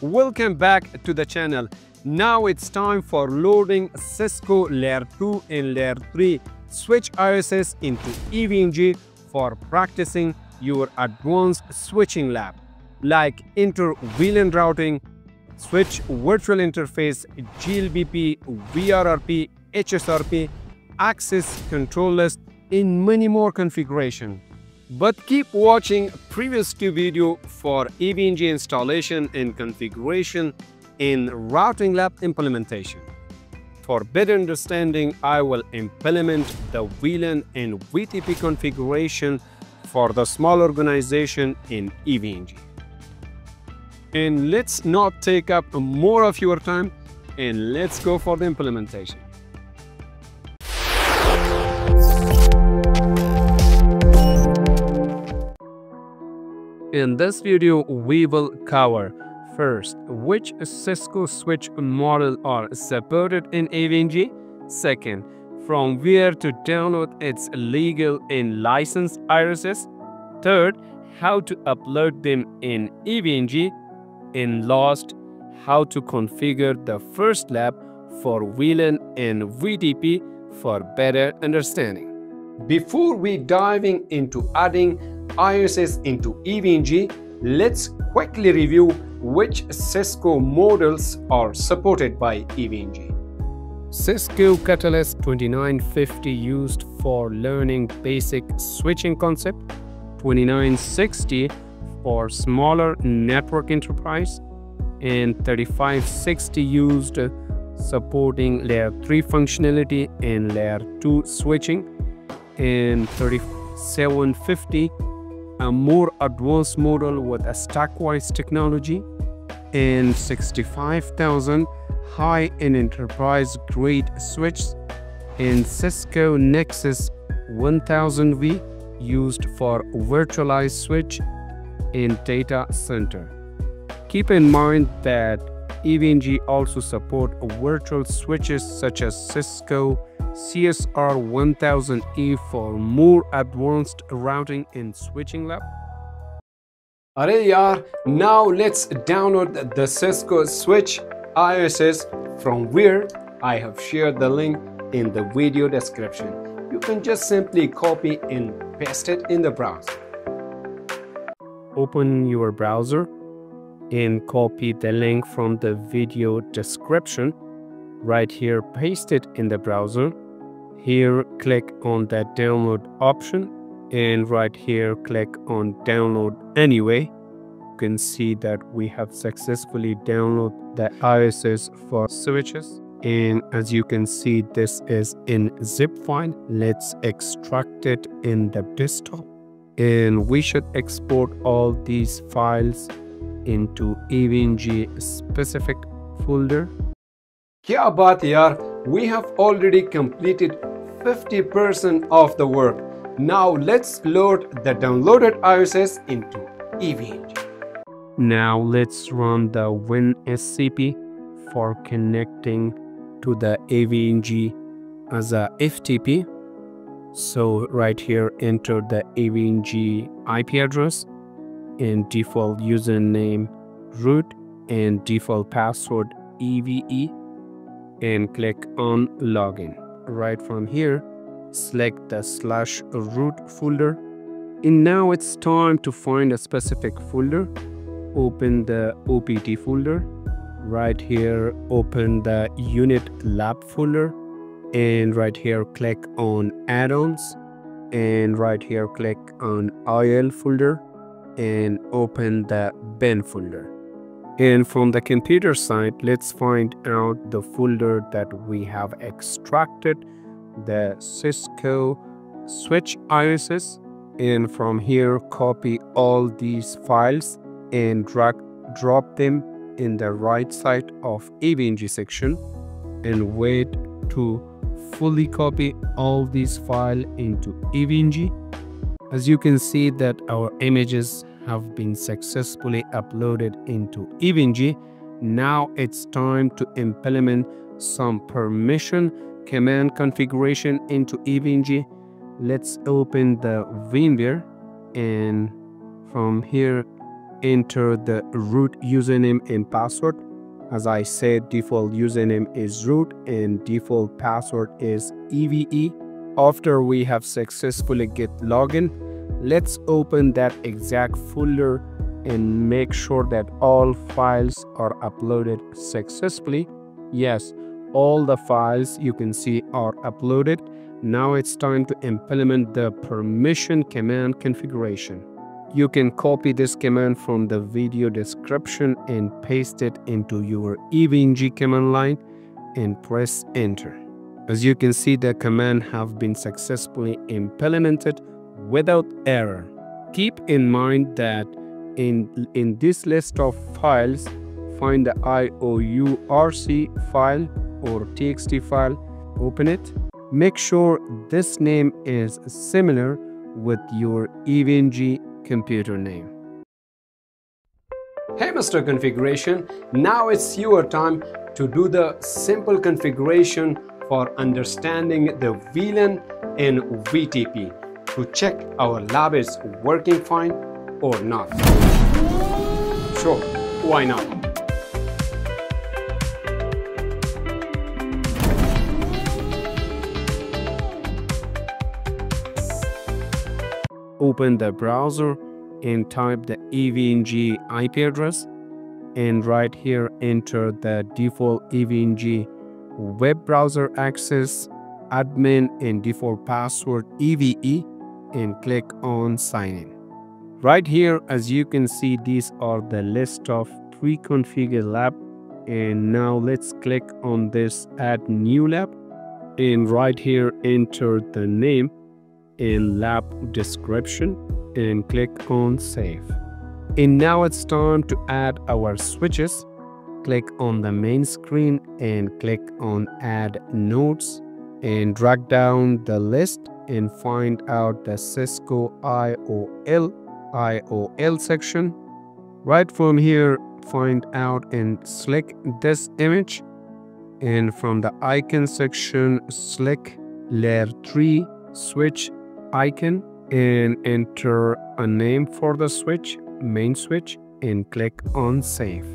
welcome back to the channel. Now it's time for loading Cisco Layer 2 and Layer 3 switch IOSs into EVE-NG for practicing your advanced switching lab like inter-VLAN routing, switch virtual interface, GLBP, VRRP, HSRP, access control list, in many more configuration. But keep watching previous two video for EVE-NG installation and configuration in Routing Lab implementation. For better understanding, I will implement the VLAN and VTP configuration for the small organization in EVE-NG. And let's not take up more of your time and let's go for the implementation. In this video, we will cover First, which Cisco switch model are supported in EVE-NG? Second, from where to download its legal and licensed IOSs? Third, how to upload them in EVE-NG? And last, how to configure the first lab for VLAN and VTP for better understanding. Before we diving into adding IOSs into EVE-NG, let's quickly review which Cisco models are supported by EVE-NG. Cisco Catalyst 2950 used for learning basic switching concept, 2960 for smaller network enterprise, and 3560 used supporting layer 3 functionality and layer 2 switching, and 3750 a more advanced model with a stackwise technology and 65,000 high-end enterprise-grade switches in Cisco Nexus 1000V used for virtualized switch in data center. Keep in mind that EVE-NG also support virtual switches such as Cisco CSR 1000V for more advanced routing and switching lab. Arey yaar, now let's download the Cisco Switch IOSs from where I have shared the link in the video description. You can just simply copy and paste it in the browser. Open your browser and copy the link from the video description. Right here, paste it in the browser. Here, click on that download option and right here, click on download anyway. You can see that we have successfully downloaded the IOSs for switches. And as you can see, this is in zip file. Let's extract it in the desktop. And we should export all these files into EVE-NG specific folder. Kya baat yaar, we have already completed 50% of the work now let's load the downloaded IOSs into EVE-NG. Now let's run the WinSCP for connecting to the EVE-NG as a FTP. So right here enter the EVE-NG IP address and default username root and default password EVE and click on login. Right from here select the slash root folder. And now it's time to find a specific folder. Open the opt folder. Right here open the unetlab folder. And right here click on add-ons. And right here click on iol folder. And open the bin folder and from the computer side let's find out the folder that we have extracted the Cisco switch IOSs and from here copy all these files and drag drop them in the right side of EVE-NG section and wait to fully copy all these files into EVE-NG. As you can see that our images have been successfully uploaded into EVE-NG. Now it's time to implement some permission command configuration into EVE-NG. Let's open the VMware and from here enter the root username and password. As I said, default username is root and default password is EVE. After we have successfully get login, let's open that exact folder and make sure that all files are uploaded successfully. Yes, all the files you can see are uploaded. Now it's time to implement the permission command configuration. You can copy this command from the video description and paste it into your EVE-NG command line and press enter. As you can see, the command have been successfully implemented without error. Keep in mind that in, in this list of files, find the IOURC file or TXT file, open it. Make sure this name is similar with your EVE-NG computer name. Hey Mr. Configuration, now it's your time to do the simple configuration for understanding the VLAN in VTP to check our lab is working fine or not. Sure, why not? Open the browser and type the EVE-NG IP address and right here enter the default EVE-NG web browser access admin and default password EVE and click on sign in. Right here, as you can see, these are the list of pre-configured lab. And now let's click on this add new lab. And right here, enter the name and lab description and click on save. And now it's time to add our switches. Click on the main screen and click on add nodes and drag down the list and find out the Cisco IOL IOL section. Right from here, find out and select this image. And from the icon section, select layer 3 switch icon and enter a name for the switch, main switch, and click on save.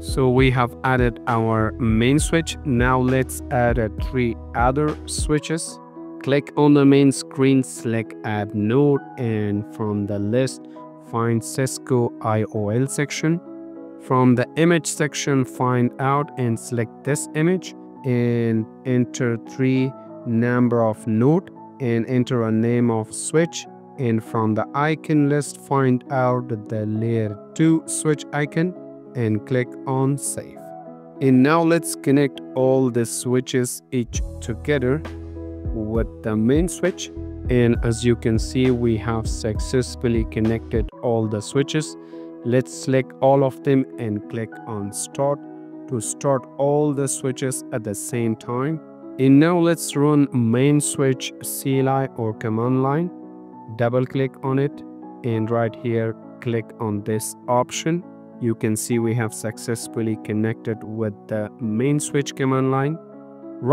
So we have added our main switch. Now let's add three other switches. Click on the main screen, select add node and from the list find Cisco IOL section. From the image section find out and select this image and enter three number of node and enter a name of switch and from the icon list find out the layer 2 switch icon and click on save. And now let's connect all the switches each together with the main switch. And as you can see we have successfully connected all the switches. Let's select all of them and click on start to start all the switches at the same time. And now let's run main switch CLI or command line. Double click on it. And right here click on this option. You can see we have successfully connected with the main switch command line.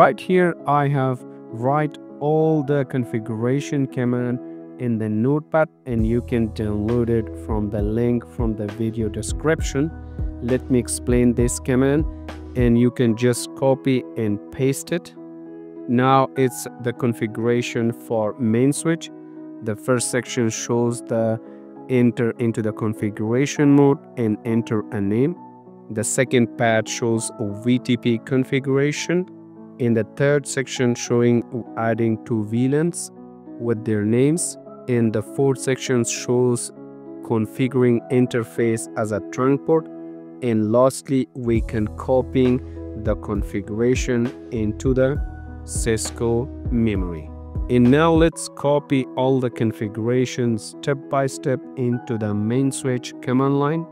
Right here I have write all the configuration command in the notepad and you can download it from the link from the video description. Let me explain this command and you can just copy and paste it. Now it's the configuration for main switch. The first section shows the enter into the configuration mode and enter a name. The second pad shows VTP configuration in the third section showing adding two VLANs with their names. In the fourth section shows configuring interface as a trunk port. And lastly, we can copying the configuration into the Cisco memory. And now let's copy all the configurations step by step into the main switch command line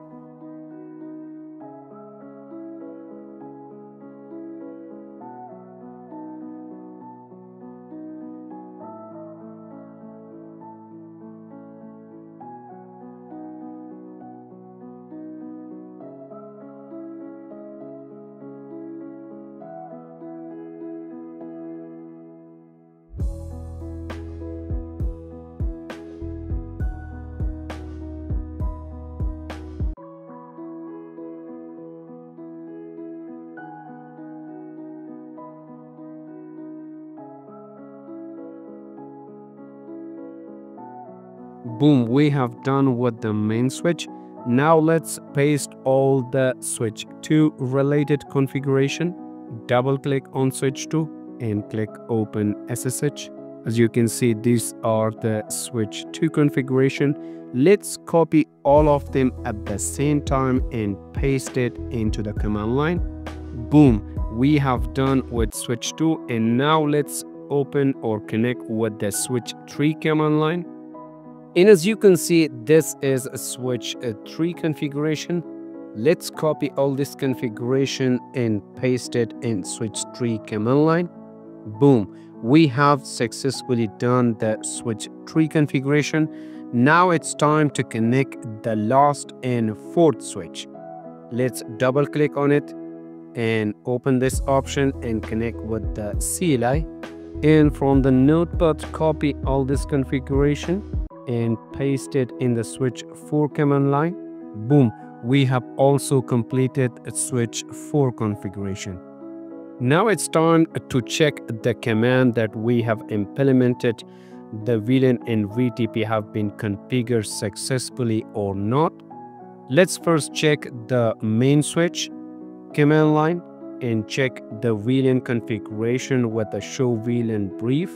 Boom, we have done with the main switch. Now let's paste all the switch 2 related configuration. Double click on switch 2 and click open SSH. As you can see, these are the switch 2 configuration. Let's copy all of them at the same time and paste it into the command line. Boom, we have done with switch 2 and now let's open or connect with the switch 3 command line. And as you can see, this is a switch a 3 configuration. Let's copy all this configuration and paste it in switch 3 command line. Boom, we have successfully done the switch 3 configuration. Now it's time to connect the last and fourth switch. Let's double click on it and open this option and connect with the CLI and from the notepad copy all this configuration and paste it in the switch 4 command line. Boom we have also completed switch 4 configuration. Now it's time to check the command that we have implemented. The VLAN and VTP have been configured successfully or not. Let's first check the main switch command line and check the VLAN configuration with the show VLAN brief,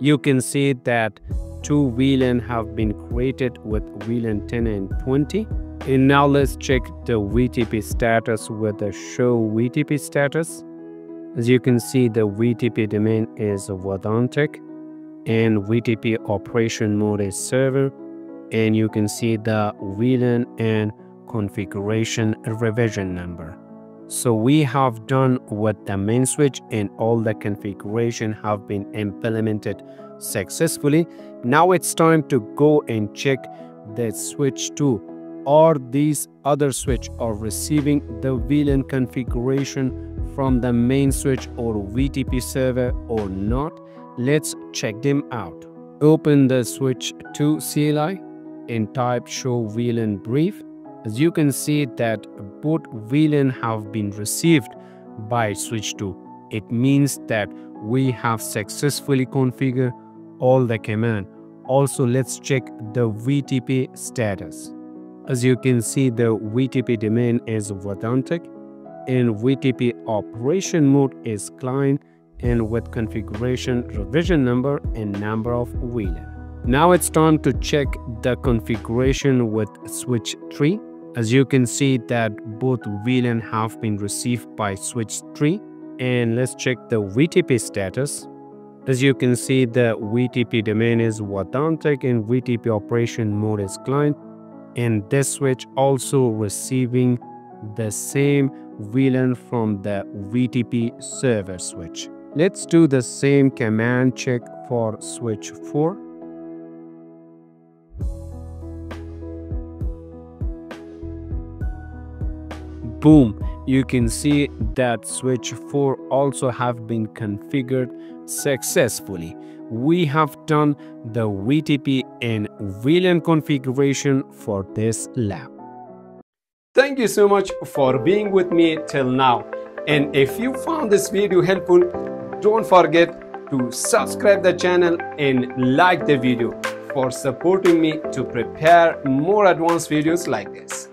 you can see that two VLAN have been created with VLAN 10 and 20. And now let's check the VTP status with the show VTP status. As you can see, the VTP domain is Vedantic and VTP operation mode is server. And you can see the VLAN and configuration revision number. So we have done with the main switch and all the configuration have been implemented successfully. Now it's time to go and check the switch 2 or these other switch are receiving the VLAN configuration from the main switch or VTP server or not. Let's check them out. Open the switch 2 CLI and type show VLAN brief as you can see that both VLAN have been received by switch 2. It means that we have successfully configured all the command. Also, let's check the VTP status. As you can see, the VTP domain is Vedantic and VTP operation mode is client and with configuration revision number and number of VLAN. Now it's time to check the configuration with switch 3 as you can see that both VLAN have been received by switch 3 and let's check the VTP status. As you can see the VTP domain is Vedantic and VTP operation mode is client and this switch also receiving the same VLAN from the VTP server switch. Let's do the same command check for switch 4. boom you can see that switch 4 also have been configured successfully. We have done the VTP and VLAN configuration for this lab. Thank you so much for being with me till now. And if you found this video helpful don't forget to subscribe the channel and like the video for supporting me to prepare more advanced videos like this